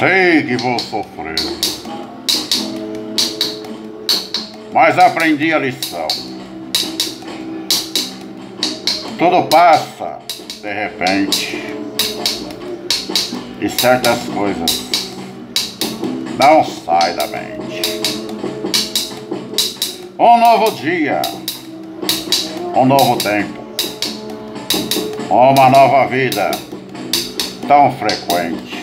Sei que vou sofrer. Mas aprendi a lição. Tudo passa de repente. E certas coisas não saem da mente. Um novo dia, um novo tempo, uma nova vida tão frequente.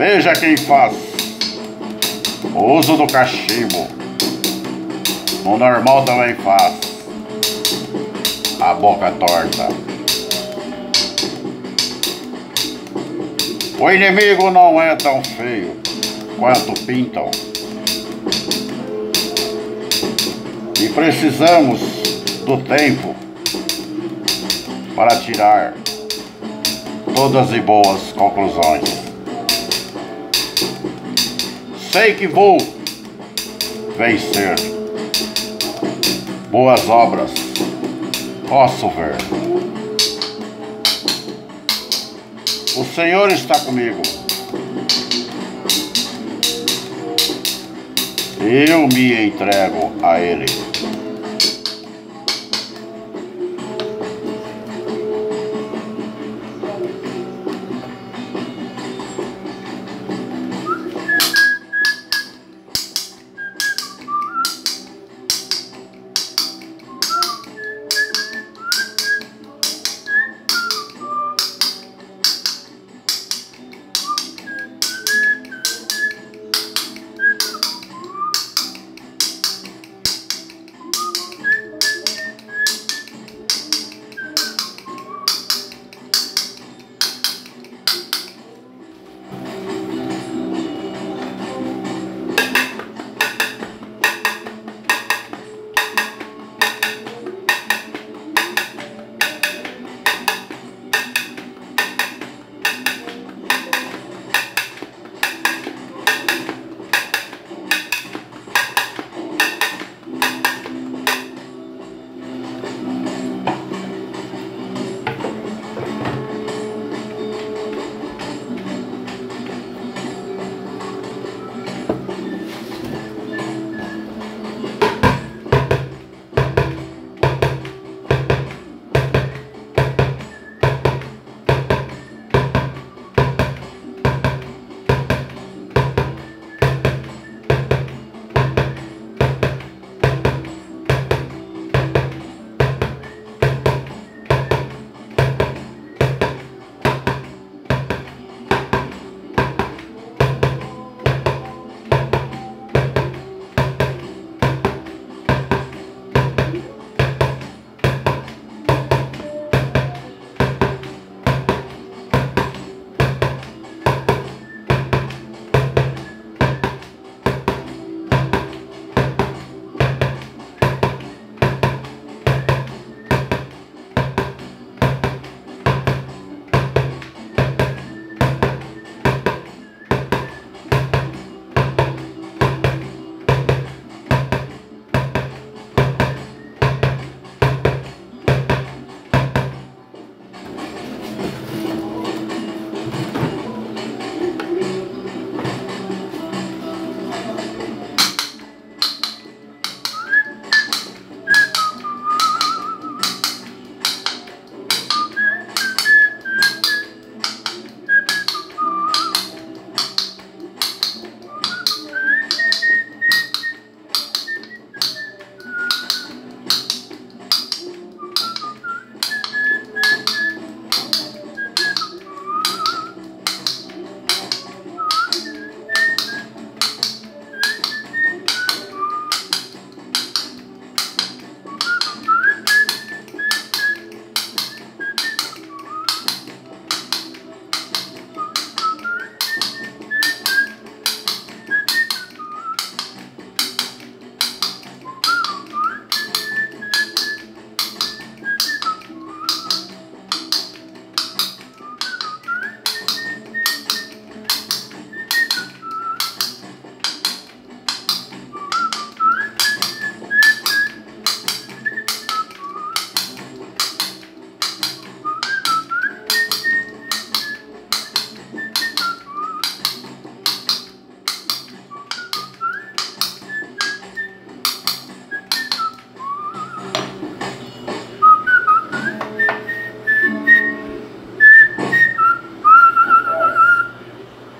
Veja quem faz o uso do cachimbo. O normal também faz. A boca torta. O inimigo não é tão feio quanto pintam. E precisamos do tempo para tirar todas as boas conclusões. Sei que vou vencer. Boas obras posso ver. O Senhor está comigo. Eu me entrego a Ele.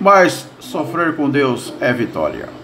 Mas sofrer com Deus é vitória.